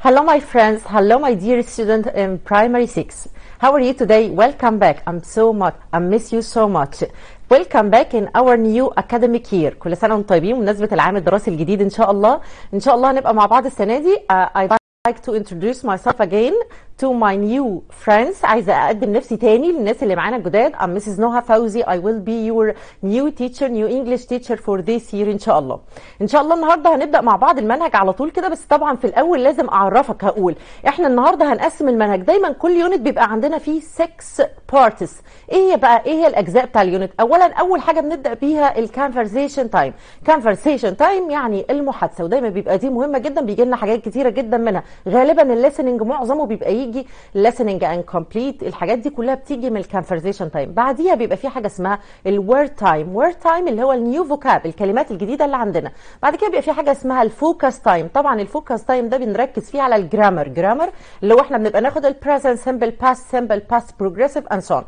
Hello, my friends. Hello, my dear student in primary six. How are you today? Welcome back. I'm so much. I miss you so much. Welcome back in our new academic year. كل سنة وانتم طيبين بمناسبة العام الدراسي الجديد إن شاء الله. إن شاء الله هنبقى مع بعض السنة دي. Uh, I'd like to introduce myself again to my new friends. عايزة أقدم نفسي تاني للناس اللي معانا الجداد. I'm Mrs. Noha Fauzi. I will be your new teacher, new English teacher for this year إن شاء الله. إن شاء الله النهاردة هنبدأ مع بعض المنهج على طول كده بس طبعا في الأول لازم أعرفك هقول إحنا النهاردة هنقسم المنهج دايما كل unit بيبقى عندنا فيه 6 parts. إيه هي بقى إيه هي الأجزاء بتاع ال unit؟ أولا أول حاجة بنبدأ بيها ال conversation time. conversation time يعني المحادثة ودايما بيبقى دي مهمة جدا بيجي لنا حاجات كتيرة جدا منها. غالبا ال listening معظمه بيبقى يجي listening and complete. الحاجات دي كلها بتيجي من ال conversation time بعديها بيبقى في حاجة اسمها ال word time و word time اللي هو ال new vocab الكلمات الجديدة اللي عندنا. بعد كده بيبقى في حاجة اسمها ال focus time طبعا ال focus time ده بنركز فيه على ال grammar grammar اللي هو إحنا بنبقى ناخد ال present simple past simple past progressive and so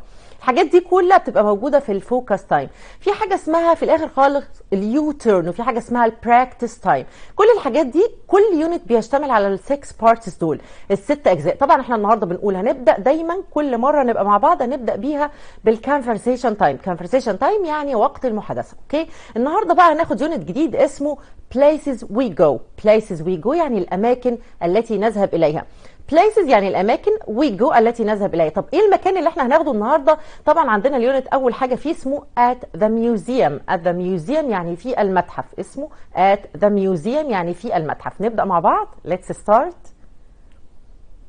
الحاجات دي كلها بتبقى موجودة في ال focus time في حاجة اسمها في الآخر خالص ال your turn وفي حاجة اسمها ال practice time كل الحاجات دي كل unit بيشتمل على ال six parts دول الست أجزاء. طبعا إحنا النهارده بنقول هنبدأ دايما كل مرة نبقى مع بعض هنبدأ بيها بال conversation time conversation time يعني وقت المحادثة okay؟ النهارده بقى هناخد unit جديد اسمه places we go. places we go يعني الأماكن التي نذهب إليها. Places يعني الأماكن go التي نذهب إليها. طب إيه المكان اللي إحنا هناخده النهارده؟ طبعا عندنا ال unit أول حاجة فيه اسمه at the museum. At the museum يعني في المتحف. اسمه at the museum يعني في المتحف. نبدأ مع بعض. Let's start.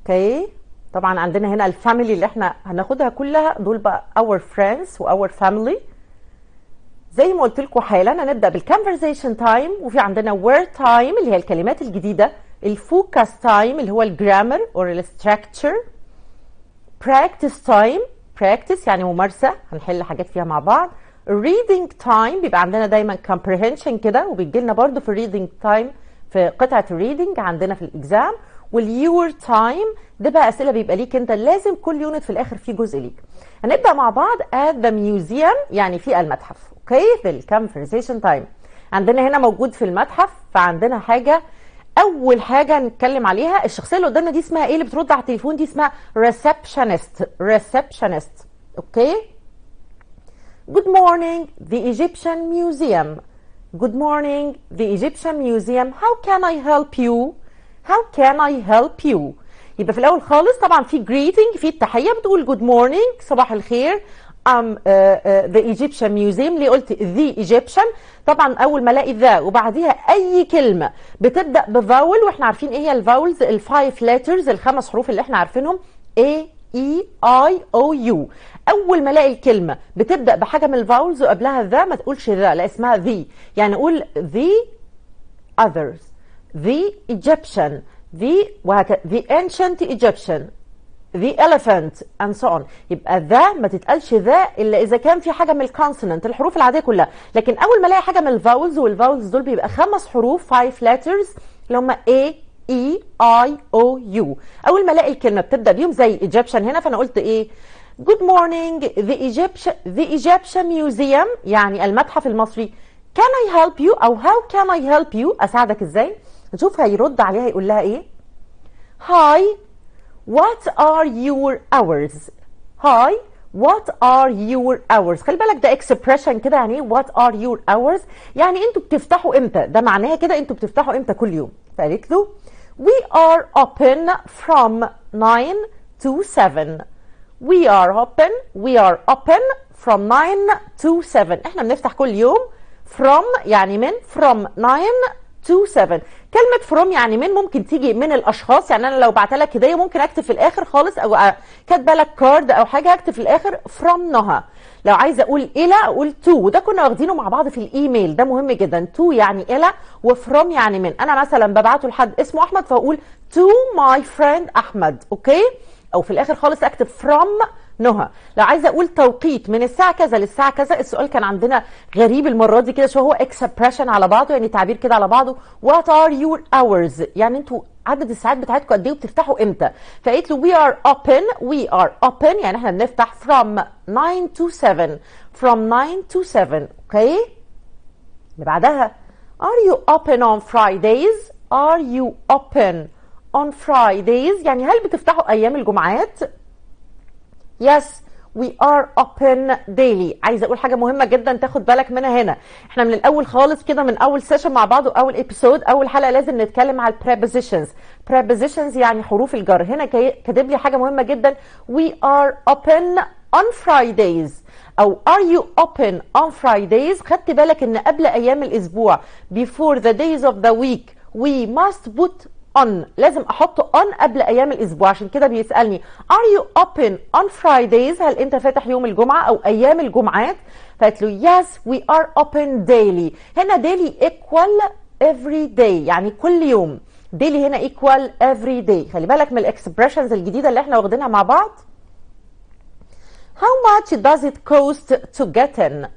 okay okay. طبعا عندنا هنا ال family اللي إحنا هناخدها كلها. دول بقى our friends و our family. زي ما قلت لكم حالا هنبدأ بال conversation time وفي عندنا word time اللي هي الكلمات الجديدة. ال focus time اللي هو ال grammar or ال structure practice time practice يعني ممارسة هنحل حاجات فيها مع بعض. reading time بيبقى عندنا دايما comprehension كده وبيجي لنا برضه في ال reading time في قطعة ال reading عندنا في ال exam وال your time ده بقى أسئلة بيبقى ليك أنت لازم كل unit في الآخر فيه جزء ليك. هنبدأ مع بعض at the museum يعني في المتحف. okay في ال conversation time عندنا هنا موجود في المتحف فعندنا حاجة أول حاجة نتكلم عليها الشخصية اللي قدامنا دي اسمها إيه؟ اللي بترد على التليفون دي اسمها receptionist receptionist okay؟ Good morning the Egyptian Museum. Good morning the Egyptian Museum. How can I help you? How can I help you? يبقى في الأول خالص طبعا في greeting في التحية بتقول good morning صباح الخير. Uh, the Egyptian Museum. ليه قلت the Egyptian طبعا أول ما ألاقي the وبعديها أي كلمة بتبدأ ب vowel وإحنا عارفين إيه هي ال vowels ال five letters الخمس حروف اللي إحنا عارفينهم. A E I O U. أول ما ألاقي الكلمة بتبدأ بحاجة من ال vowels وقبلها the ما تقولش the لا اسمها the. يعني أقول the others. The Egyptian. The وهكذا the ancient Egyptian. The elephant and so on. يبقى the ما تتقالش ذا إلا إذا كان في حاجة من ال consonant الحروف العادية كلها. لكن أول ما ألاقي حاجة من ال vowels وال vowels دول بيبقى خمس حروف 5 letters اللي هم A E I O U. أول ما ألاقي الكلمة بتبدأ بيهم زي Egyptian هنا فأنا قلت إيه؟ Good morning the Egyptian the Egyptian Museum يعني المتحف المصري. Can I help you أو How can I help you أساعدك إزاي؟ نشوف هيرد عليها يقول لها إيه؟ Hi What are your hours? Hi, what are your hours? خلي بالك ده expression كده يعني ايه what are your hours؟ يعني انتوا بتفتحوا امتى؟ ده معناها كده انتوا بتفتحوا امتى كل يوم؟ فقالت له We are open from 9 to 7. We are open, we are open from 9 to 7. احنا بنفتح كل يوم from يعني من from 9 to 7 كلمة from يعني من ممكن تيجي من الأشخاص. يعني أنا لو بعت لك هدية ممكن أكتب في الآخر خالص أو كاتبة لك card أو حاجة أكتب في الآخر from نهى. لو عايزة أقول إلى أقول to. وده كنا واخدينه مع بعض في الإيميل. ده مهم جدا. to يعني إلى و from يعني من. أنا مثلا ببعته لحد اسمه أحمد فأقول to my friend أحمد. okay؟ أو في الآخر خالص أكتب from نهى. لو عايزة أقول توقيت من الساعة كذا للساعة كذا السؤال كان عندنا غريب المرة دي كده شو هو expression على بعضه؟ يعني تعبير كده على بعضه. what are your hours يعني أنتوا عدد الساعات بتاعتكم قد إيه وبتفتحوا إمتى؟ فقالت له we are open we are open. يعني إحنا بنفتح from 9 to 7 from 9 to 7 okay اللي بعدها are you open on Fridays? Are you open on Fridays? يعني هل بتفتحوا أيام الجمعات؟ Yes we are open daily. عايزة أقول حاجة مهمة جدا تاخد بالك منها هنا. إحنا من الأول خالص كده من أول session مع بعض وأول episode أول حلقة لازم نتكلم على prepositions. Prepositions يعني حروف الجر. هنا كاتب لي حاجة مهمة جدا. We are open on Fridays. أو are you open on Fridays خدت بالك إن قبل أيام الأسبوع before the days of the week we must put on. لازم أحط on قبل أيام الأسبوع. عشان كده بيسألني are you open on Fridays? هل أنت فاتح يوم الجمعة أو أيام الجمعات؟ فقلت له yes we are open daily. هنا daily equal every day يعني كل يوم. Daily هنا equal every day. خلي بالك من الاكسبريشنز الجديدة اللي إحنا واخدينها مع بعض. How much does it cost to get in?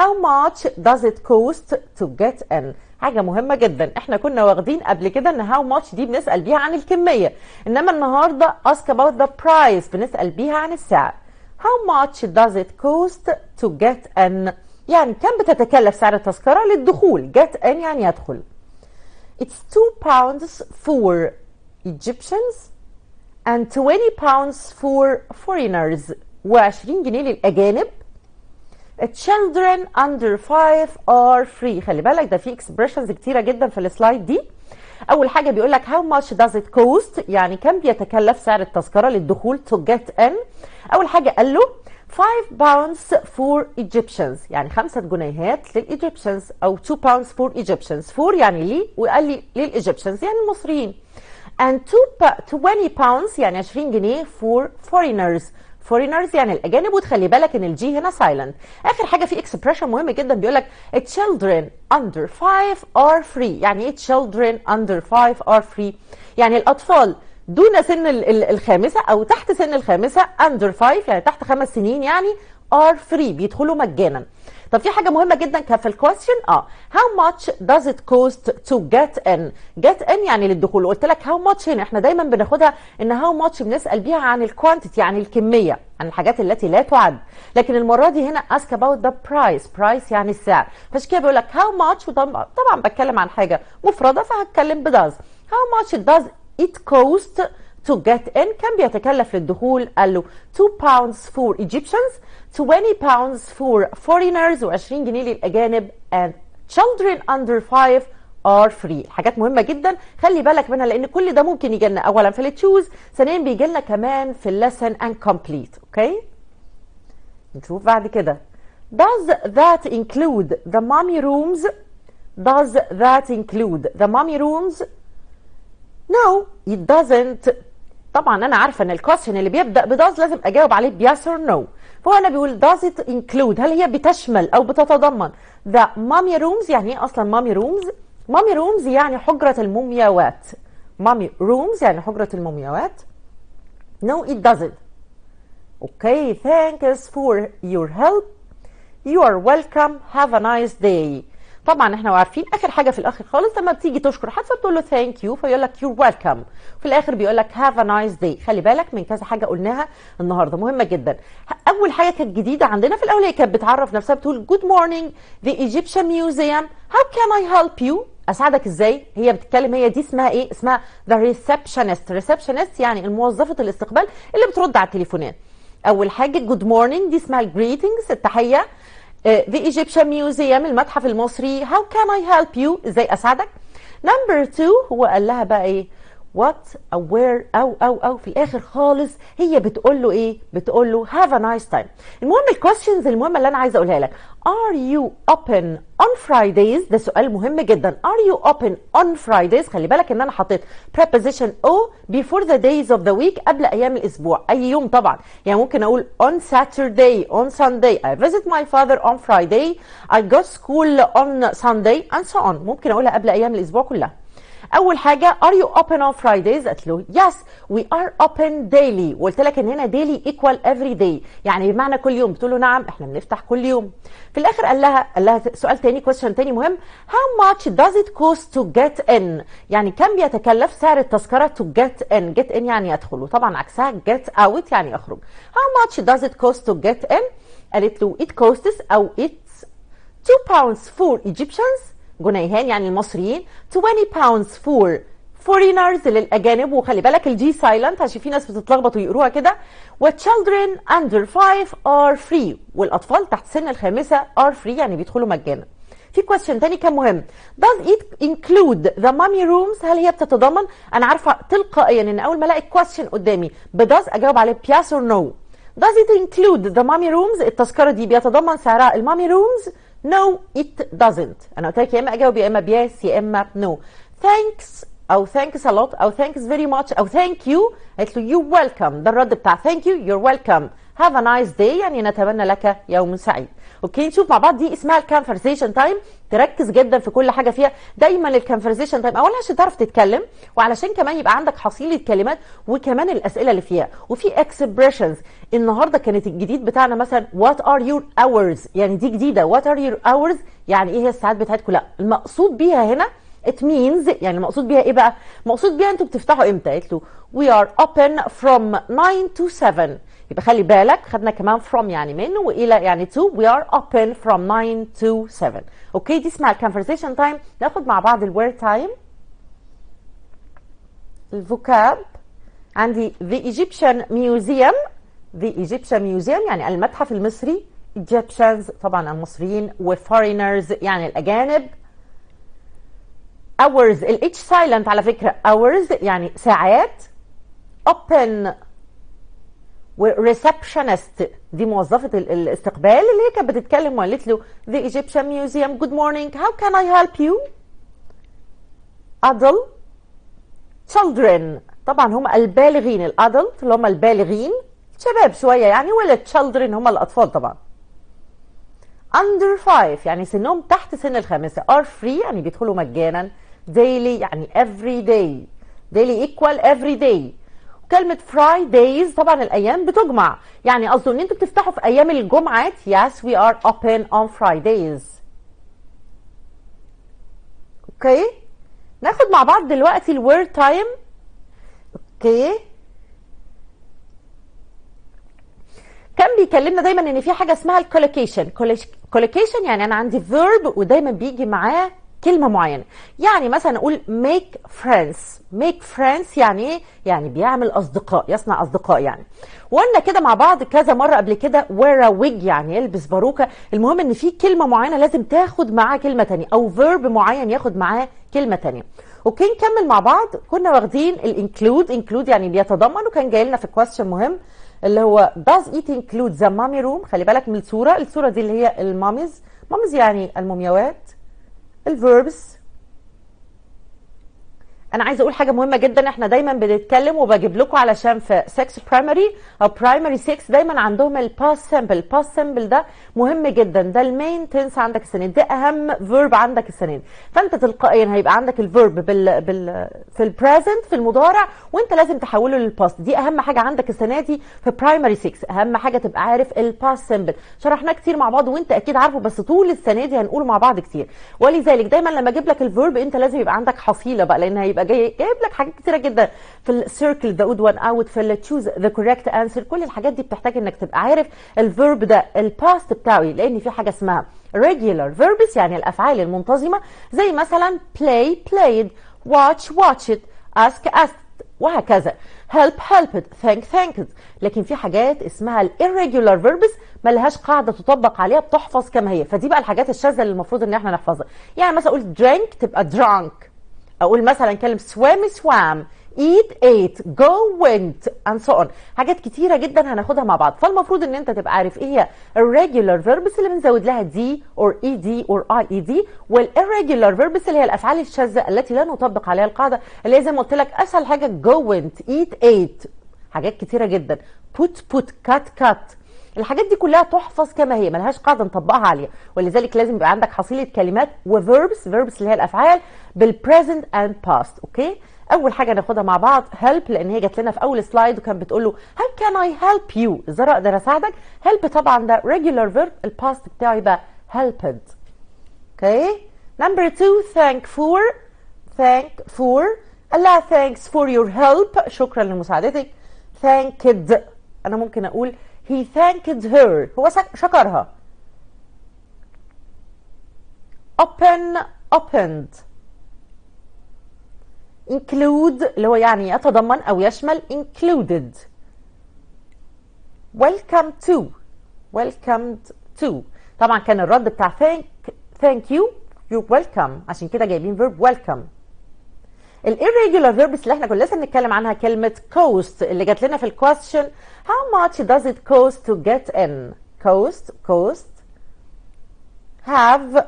How much does it cost to get in? حاجة مهمة جدا. إحنا كنا واخدين قبل كده إن how much دي بنسأل بيها عن الكمية. إنما النهاردة ask about the price بنسأل بيها عن السعر. How much does it cost to get in? يعني كم بتتكلف سعر التذكرة للدخول؟ get in يعني يدخل. It's 2 pounds for Egyptians and 20 pounds for foreigners. و20 جنيه للأجانب Children under 5 are free. خلي بالك ده في expressions كتيرة جدا في ال slide دي. أول حاجة بيقول لك how much does it cost يعني كم بيتكلف سعر التذكرة للدخول to get in أول حاجة قال له 5 pounds for Egyptians. يعني خمسة جنيهات لل Egyptians أو 2 pounds for Egyptians. for يعني لي وقال لي لل Egyptians يعني المصريين. and 2 pa- 20 pounds يعني 20 جنيه for foreigners. Foreigners يعني الأجانب وتخلي بالك إن الجي هنا silent. آخر حاجة في expression مهم جدا بيقول لك children under 5 are free. يعني إيه children under 5 are free يعني الأطفال دون سن ال- ال- الخامسة أو تحت سن الخامسة under 5 يعني تحت خمس سنين يعني are free. بيدخلوا مجانا. طب في حاجة مهمة جدا في ال question آه. How much does it cost to get in? Get in يعني للدخول. قلت لك how much هنا. إحنا دايما بناخدها إن how much بنسأل بيها عن الكوانتيتي يعني الكمية عن الحاجات التي لا تعد. لكن المرة دي هنا ask about the price. Price يعني السعر. فعشان كده بيقول لك much وطبعا طبعا بتكلم عن حاجة مفردة فهتكلم ب does how much does it cost to get in كم بيتكلف للدخول قال له 2 pounds for Egyptians 20 pounds for foreigners و20 جنيه للأجانب and children under 5 are free حاجات مهمة جدا خلي بالك منها لأن كل ده ممكن يجي لنا أولا في التشوز ثانيا بيجي لنا كمان في اللسن and complete اوكي نشوف بعد كده does that include the mommy rooms does that include the mommy rooms No, it doesn't. طبعا أنا عارفة إن ال question اللي بيبدأ ب does لازم أجاوب عليه ب yes or no فهو أنا بيقول does it include هل هي بتشمل أو بتتضمن؟ The mummy rooms يعني إيه أصلا mummy rooms mummy rooms يعني حجرة المومياوات. Mummy rooms يعني حجرة المومياوات. No it doesn't. Okay thanks for your help. You are welcome. Have a nice day. طبعا إحنا عارفين آخر حاجة في الآخر خالص لما بتيجي تشكر حد فبتقول له thank you فيقول لك you're welcome في الآخر بيقول لك have a nice day خلي بالك من كذا حاجة قلناها النهارده مهمة جدا. أول حاجة كانت جديدة عندنا في الأول هي كانت بتعرف نفسها بتقول good morning the Egyptian Museum how can I help you أساعدك إزاي؟ هي بتتكلم هي دي اسمها إيه؟ اسمها the receptionist receptionist يعني موظفه الاستقبال اللي بترد على التليفونات. أول حاجة good morning دي اسمها ال greetings التحية. the Egyptian Museum المتحف المصري. how can I help you إزاي أساعدك؟ number 2 هو قال لها بقى إيه؟ what أو where أو أو أو في الآخر خالص هي بتقول له إيه؟ بتقول له have a nice time المهم الكويستشنز المهمة اللي أنا عايزة أقولها لك. are you open on Fridays? ده سؤال مهم جدا. Are you open on Fridays? خلي بالك إن أنا حطيت preposition on before the days of the week قبل أيام الأسبوع. أي يوم طبعا. يعني ممكن أقول on Saturday on Sunday. I visit my father on Friday. I go school on Sunday and so on. ممكن أقولها قبل أيام الأسبوع كلها. اول حاجة are you open on Fridays قالت له yes we are open daily وقلت لك ان هنا daily equal every day يعني بمعنى كل يوم بتقول له نعم إحنا بنفتح كل يوم في الآخر قال لها قال لها سؤال تاني question تاني مهم how much does it cost to get in يعني كم بيتكلف سعر التذكره to get in get in يعني يدخل وطبعا عكسها get out يعني يخرج how much does it cost to get in قالت له it costs أو it's 2 pounds for Egyptians جنيهان يعني المصريين 20 pounds for foreigners للأجانب. وخلي بالك ال g silent عشان في ناس بتتلخبط ويقروها كده. و children under 5 are free. والأطفال تحت سن الخامسة are free يعني بيدخلوا مجانا. في question تاني كان مهم. Does it include the mummy rooms هل هي بتتضمن؟ أنا عارفة تلقائيا إن أول ما ألاقي question قدامي ب does أجاوب عليه yes or no. Does it include the mummy rooms التذكرة دي بيتضمن سعرها. ال mummy rooms no it doesn't انا قلت لك يا اما اجاوب يا اما بيس يا اما no thanks او thanks a lot او thanks very much او thank you قالت له you welcome ده الرد بتاع thank you you're welcome Have a nice day. يعني نتمنى لك يوم سعيد. okay نشوف مع بعض. دي اسمها ال conversation time تركز جدا في كل حاجة فيها. دايما ال conversation time اولا عشان تعرف تتكلم وعلشان كمان يبقى عندك حصيلة كلمات وكمان الأسئلة اللي فيها. وفي expressions النهارده كانت الجديد بتاعنا مثلا what are your hours يعني دي جديدة. what are your hours يعني إيه هي الساعات بتاعتكم؟ لا. المقصود بيها هنا it means يعني المقصود بيها إيه بقى؟ المقصود بيها أنتوا بتفتحوا إمتى؟ قالت له we are open from 9 to 7 يبقى خلي بالك خدنا كمان from يعني من وإلى يعني to. We are open from 9 to 7 okay دي اسمها ال conversation time ناخد مع بعض ال word time ال vocab عندي the Egyptian Museum. The Egyptian Museum يعني المتحف المصري. Egyptians طبعا المصريين و foreigners يعني الأجانب. Hours ال H silent على فكرة hours يعني ساعات. Open و receptionist دي موظفة الاستقبال اللي هي كانت بتتكلم وقالت له The Egyptian Museum good morning. How can I help you? Adult children. طبعا هم البالغين الأدلت اللي هم البالغين شباب شوية يعني ولا children هم الأطفال طبعا. Under 5 يعني سنهم تحت سن الخامسة. Are free يعني بيدخلوا مجانا. Daily يعني every day. Daily equal every day. كلمة Fridays طبعا الأيام بتجمع. يعني قصده إن أنتوا بتفتحوا في أيام الجمعات. Yes we are open on Fridays. okay ناخد مع بعض دلوقتي ال wear time okay كان بيكلمنا دايما إن في حاجة اسمها ال collocation collocation يعني أنا عندي verb ودايما بيجي معاه كلمة معينة. يعني مثلا أقول make friends. Make friends يعني إيه؟ يعني بيعمل أصدقاء يصنع أصدقاء يعني. وقلنا كده مع بعض كذا مرة قبل كده wear a wig يعني يلبس باروكة. المهم إن في كلمة معينة لازم تاخد معاه كلمة تانية أو verb معين ياخد معاه كلمة تانية. okay نكمل مع بعض. كنا واخدين ال include include يعني بيتضمن وكان جاي لنا في question مهم اللي هو does it include the mummy room خلي بالك من الصورة. الصورة دي اللي هي ال mummies. Mummies يعني المومياوات. ال verbs أنا عايزة أقول حاجة مهمة جدا إحنا دايما بنتكلم وبجيب لكم علشان في 6 primary أو primary 6 دايما عندهم ال past simple ال past simple ده مهم جدا. ده ال main tense عندك السنة ده أهم verb عندك السنة فأنت تلقائيا هيبقى عندك ال verb بال, بال في ال present في المضارع وأنت لازم تحوله لل past دي أهم حاجة عندك السنة دي في primary 6 أهم حاجة تبقى عارف ال past simple شرحناه كتير مع بعض وأنت أكيد عارفه بس طول السنة دي هنقوله مع بعض كتير. ولذلك دايما لما أجيب لك ال verb أنت لازم يبقى عندك حصيلة بقى لأن هيبقى جاي جايب لك حاجات كتيرة جدا. في ال circle the odd one out في ال choose the correct answer كل الحاجات دي بتحتاج إنك تبقى عارف ال verb ده ال past بتاعه لأن في حاجة اسمها regular verbs يعني الأفعال المنتظمة زي مثلا play played watch watched ask asked وهكذا. help helped thank thanked. لكن في حاجات اسمها irregular verbs ما لهاش قاعدة تطبق عليها بتحفظ كما هي. فدي بقى الحاجات الشاذة اللي المفروض إن إحنا نحفظها. يعني مثلا أقول drink تبقى drunk. أقول مثلا كلمة swim swam eat ate go went and so on. حاجات كتيرة جدا هناخدها مع بعض. فالمفروض إن أنت تبقى عارف إيه هي الريجولار verbs اللي بنزود لها دي or ed or ied والirregular verbs اللي هي الأفعال الشاذة التي لا نطبق عليها القاعدة اللي هي زي ما قلت لك أسهل حاجة go went eat ate. حاجات كتيرة جدا. put put cut cut. الحاجات دي كلها تحفظ كما هي ملهاش قاعدة نطبقها عليها. ولذلك لازم يبقى عندك حصيلة كلمات و verbs verbs اللي هي الأفعال بال present and past okay؟ أول حاجة ناخدها مع بعض help لأن هي جات لنا في أول slide وكان بتقول له how can I help you إزاي أقدر أساعدك. help طبعا ده regular verb ال past بتاعه يبقى helped. okay؟ number two thank for thank for. Allah thanks for your help. شكرا لمساعدتك. thanked أنا ممكن أقول he thanked her هو شكرها open opened include اللي هو يعني يتضمن او يشمل included welcome to welcomed to طبعا كان الرد بتاع thank thank you you're welcome عشان كده جايبين verb welcome ال irregular verbs اللي إحنا كنا لسه بنتكلم عنها كلمة cost اللي جات لنا في ال question how much does it cost to get in? Cost cost have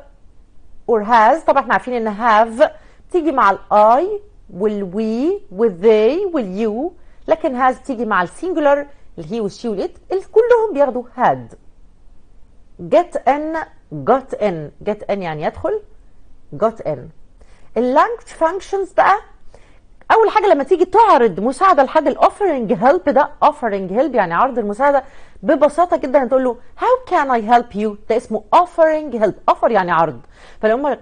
or has طبعا إحنا عارفين إن have تيجي مع ال I وال we وال they وال you لكن has تيجي مع ال singular اللي هي والشي اللي كلهم بياخدوا had. Get in got in. Get in يعني يدخل got in. ال language functions بقى. أول حاجة لما تيجي تعرض مساعدة لحد ال offering help ده offering help يعني عرض المساعدة ببساطة جدا هتقول له how can I help you ده اسمه offering help offer يعني عرض. فلما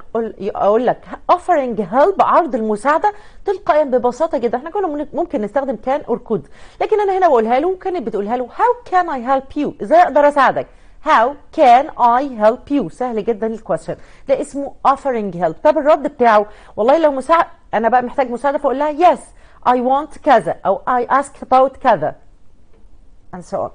أقول لك offering help عرض المساعدة تلقائيا ببساطة جدا. إحنا كنا ممكن نستخدم can or could لكن أنا هنا بقولها له كانت بتقولها له how can I help you إزاي أقدر أساعدك؟ How can I help you؟ سهل جدا الكويشن ده اسمه offering help طب الرد بتاعه والله لو مساعد انا بقى محتاج مساعده فاقول لها yes I want كذا او I ask about كذا and so on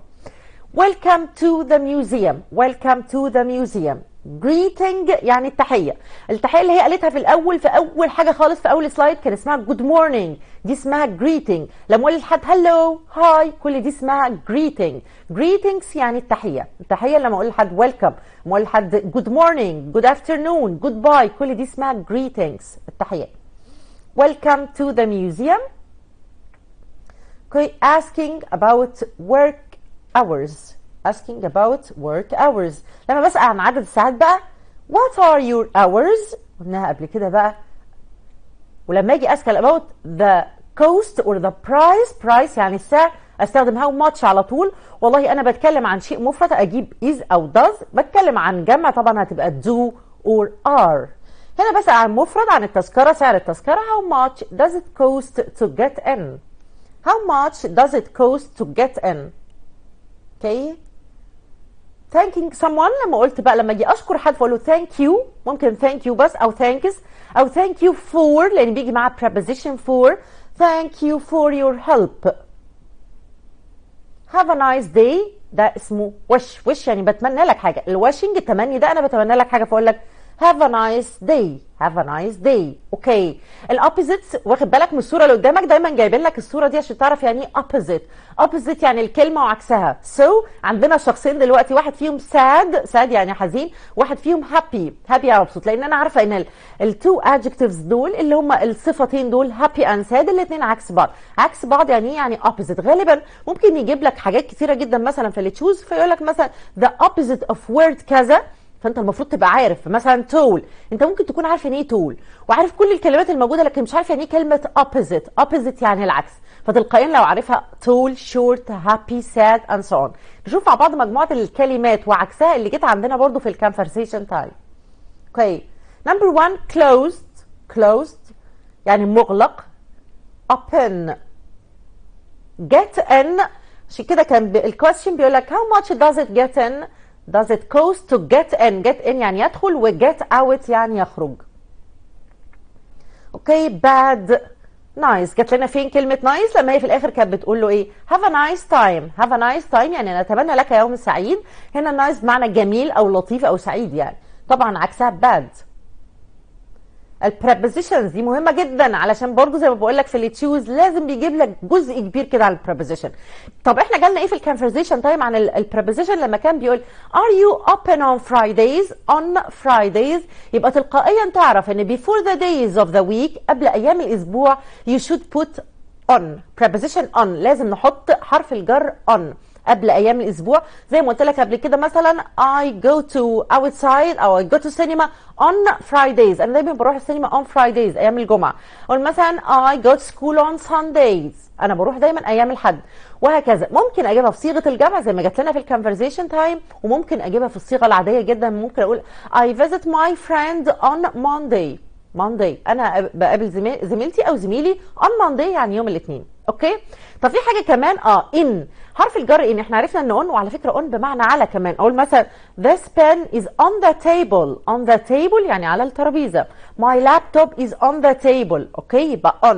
welcome to the museum welcome to the museum Greeting يعني التحية. التحية اللي هي قالتها في الأول في أول حاجة خالص في أول slide كان اسمها good morning. دي اسمها greeting. لما أقول لحد hello hi كل دي اسمها greeting. Greetings يعني التحية. التحية لما أقول لحد welcome لما أقول لحد good morning good afternoon goodbye كل دي اسمها التحية. Welcome to the museum. Okay, asking about work hours. Asking about work hours. لما بسأل عن عدد الساعات بقى what are your hours? قلناها قبل كده بقى. ولما أجي أسأل about the cost or the price price يعني السعر أستخدم how much على طول. والله أنا بتكلم عن شيء مفرد أجيب is أو does. بتكلم عن جمع طبعا هتبقى do or are. هنا بسأل عن مفرد عن التذكرة سعر التذكرة how much does it cost to get in? How much does it cost to get in? Okay? Thanking someone. لما قلت بقى لما أجي أشكر حد فأقول له thank you. ممكن thank you بس أو thanks أو thank you for لأن بيجي معاه preposition for. thank you for your help. Have a nice day. ده اسمه wish. wish يعني بتمنى لك حاجة. ال wishing التمني ده أنا بتمنى لك حاجة فأقول لك have a nice day. Have a nice day. okay ال opposites واخد بالك من الصورة اللي قدامك؟ دايما جايبين لك الصورة دي عشان تعرف يعني إيه opposite. Opposite يعني الكلمة وعكسها. So عندنا شخصين دلوقتي واحد فيهم sad sad يعني حزين واحد فيهم happy happy يعني مبسوط. لأن أنا عارفة إن ال two adjectives دول اللي هم الصفتين دول happy and sad الاثنين عكس بعض. عكس بعض يعني إيه؟ يعني opposite. غالبا ممكن يجيب لك حاجات كتيرة جدا مثلا في اللي تشوز فيقول لك مثلا the opposite of word كذا. فانت المفروض تبقى عارف. مثلا tall انت ممكن تكون عارف يعني إيه tall وعارف كل الكلمات الموجودة لكن مش عارف يعني إيه كلمة opposite. opposite يعني العكس. فتلقائيا لو عارفها tall short happy sad and so on نشوف مع بعض مجموعة الكلمات وعكسها اللي جت عندنا برضو في ال conversation time okay number 1 closed. Closed يعني مغلق. Open. Get in. عشان كده كان ال question بيقول لك how much does it get in does it cost to get in get in يعني يدخل و get out يعني يخرج. okay bad nice. جات لنا فين كلمة nice لما هي في الآخر كانت بتقول له إيه؟ Have a nice time. Have a nice time يعني نتمنى لك يوم سعيد. هنا nice بمعنى جميل أو لطيف أو سعيد يعني. طبعا عكسها bad. ال prepositions دي مهمة جدا علشان برضو زي ما بقول لك في اللي تشوز لازم بيجيب لك جزء كبير كده على ال preposition طب إحنا جالنا إيه في ال conversation time عن ال preposition لما كان بيقول are you open on Fridays? On Fridays. يبقى تلقائيا تعرف إن before the days of the week قبل أيام الأسبوع you should put on. preposition on. لازم نحط حرف الجر on. قبل أيام الأسبوع. زي ما قلت لك قبل كده مثلا I go to outside أو I go to cinema on Fridays. أنا دايما بروح السينما on Fridays أيام الجمعة. أو مثلا I go to school on Sundays. أنا بروح دايما أيام الحد وهكذا. ممكن أجيبها في صيغة الجمع زي ما جات لنا في ال conversation time وممكن أجيبها في الصيغة العادية جدا. ممكن أقول I visit my friend on Monday. Monday أنا بقابل زمي- زميلتي أو زميلي on Monday يعني يوم الاثنين. okay؟ طب في حاجة كمان؟ آه in. حرف الجر in. إحنا عرفنا إن on وعلى فكرة on بمعنى على كمان. أقول مثلا this pen is on the table. On the table يعني على الترابيزة. My laptop is on the table. okay؟ يبقى on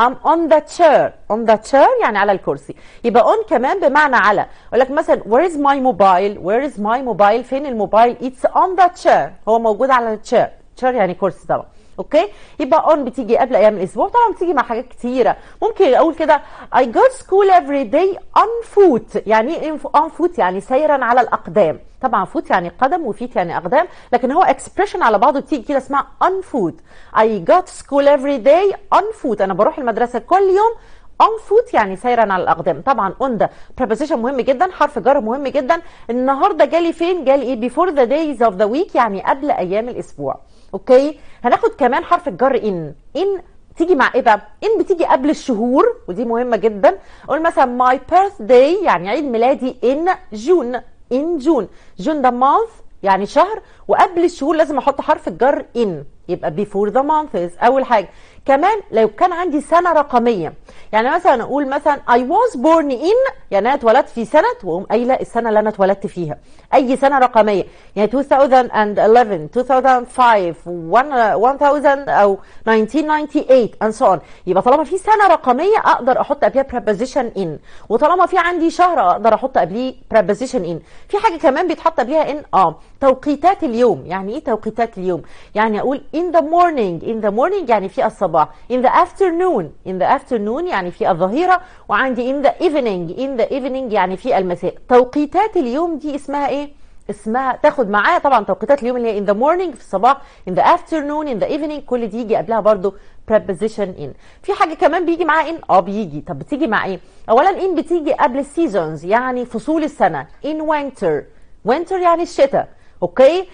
I'm on the chair. On the chair يعني على الكرسي. يبقى on كمان بمعنى على. أقول لك مثلا where is my mobile? Where is my mobile? فين الموبايل؟ It's on the chair. هو موجود على ال chair chair يعني كرسي طبعا. okay؟ يبقى on بتيجي قبل أيام الأسبوع. طبعا بتيجي مع حاجات كتيرة. ممكن أقول كده I to school every day on foot. يعني إيه on foot يعني سيرا على الأقدام. طبعا foot يعني قدم و feet يعني أقدام لكن هو expression على بعضه بتيجي كده اسمها on foot. I go to school every day on foot. أنا بروح المدرسة كل يوم on foot يعني سيرا على الأقدام. طبعا on ده preposition مهم جدا حرف جر مهم جدا. النهارده جالي فين؟ جالي إيه؟ before the days of the week يعني قبل أيام الأسبوع. okay؟ هناخد كمان حرف الجر in. in تيجي مع إيه بقى؟ in بتيجي قبل الشهور ودي مهمة جدا. أقول مثلا my birthday يعني عيد ميلادي in June. in June. June ده month يعني شهر. وقبل الشهور لازم أحط حرف الجر in يبقى before the months أول حاجة. كمان لو كان عندي سنة رقمية. يعني مثلا أقول مثلا I was born in يعني أنا اتولدت في سنة وأقوم قايلة السنة اللي أنا اتولدت فيها. أي سنة رقمية. يعني 2011 2005 1000 أو 1998 and so on. يبقى طالما في سنة رقمية أقدر أحط قبلها preposition in. وطالما في عندي شهر أقدر أحط قبليه preposition in. في حاجة كمان بيتحط قبلها in آه توقيتات اليوم. يعني إيه توقيتات اليوم؟ يعني أقول in the morning in the morning يعني في الصباح. In the afternoon. In the afternoon يعني في الظهيرة وعندي in the evening. In the evening يعني في المساء. توقيتات اليوم دي اسمها إيه؟ اسمها تاخد معايا طبعا توقيتات اليوم اللي هي in the morning في الصباح. In the afternoon in the evening كل دي يجي قبلها برضو preposition in. في حاجة كمان بيجي معاها in آه بيجي. طب بتيجي مع إيه؟ اولا in بتيجي قبل ال seasons يعني فصول السنة. In winter. Winter يعني الشتاء. okay؟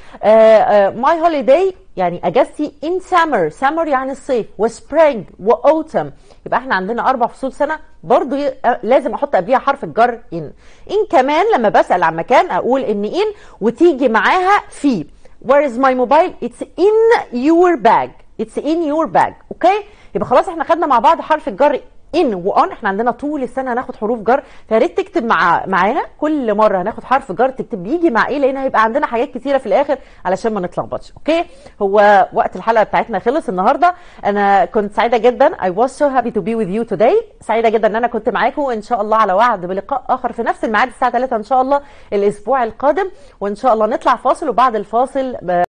my holiday يعني أجازتي in summer summer يعني الصيف و spring و autumn يبقى إحنا عندنا أربع فصول سنة. برضو. آه، لازم أحط قبليها حرف الجر in in كمان لما بسأل عن مكان أقول in in وتيجي معاها في. where is my mobile it's in your bag. it's in your bag. okay؟ يبقى خلاص إحنا خدنا مع بعض حرف الجر in و on إحنا عندنا طول السنة هناخد حروف جر فيا ريت تكتب مع معانا. كل مرة هناخد حرف جر تكتب بيجي مع إيه؟ لأن هيبقى عندنا حاجات كتيرة في الآخر علشان ما نتلخبطش. okay؟ هو وقت الحلقة بتاعتنا خلص النهارده. أنا كنت سعيدة جدا. I was so happy to be with you today. سعيدة جدا إن أنا كنت معاكم وإن شاء الله على وعد بلقاء آخر في نفس الميعاد الساعة 3 إن شاء الله الأسبوع القادم. وإن شاء الله نطلع فاصل وبعد الفاصل